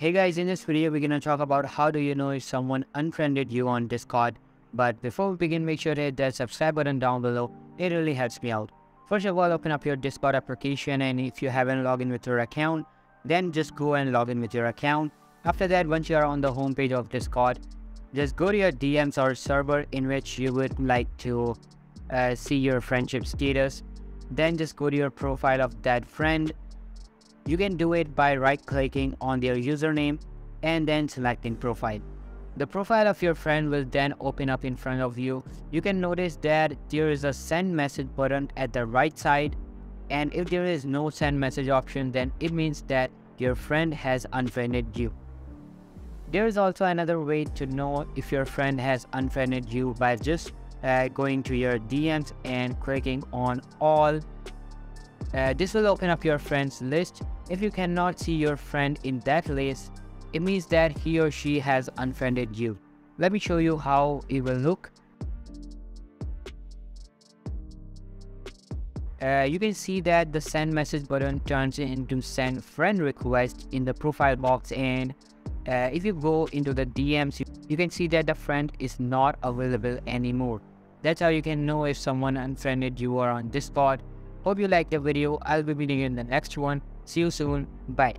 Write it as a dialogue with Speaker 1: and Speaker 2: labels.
Speaker 1: Hey guys, in this video, we're gonna talk about how do you know if someone unfriended you on Discord. But before we begin, make sure to hit that subscribe button down below. It really helps me out. First of all, open up your Discord application and if you haven't logged in with your account, then just go and log in with your account. After that, once you are on the homepage of Discord, just go to your DMs or server in which you would like to uh, see your friendship status. Then just go to your profile of that friend you can do it by right clicking on their username and then selecting profile. The profile of your friend will then open up in front of you. You can notice that there is a send message button at the right side and if there is no send message option then it means that your friend has unfriended you. There is also another way to know if your friend has unfriended you by just uh, going to your DMs and clicking on all uh, this will open up your friends list. If you cannot see your friend in that list, it means that he or she has unfriended you. Let me show you how it will look. Uh, you can see that the send message button turns into send friend request in the profile box and uh, if you go into the DMs, you, can see that the friend is not available anymore. That's how you can know if someone unfriended you or on this Discord Hope you liked the video. I'll be meeting you in the next one. See you soon. Bye.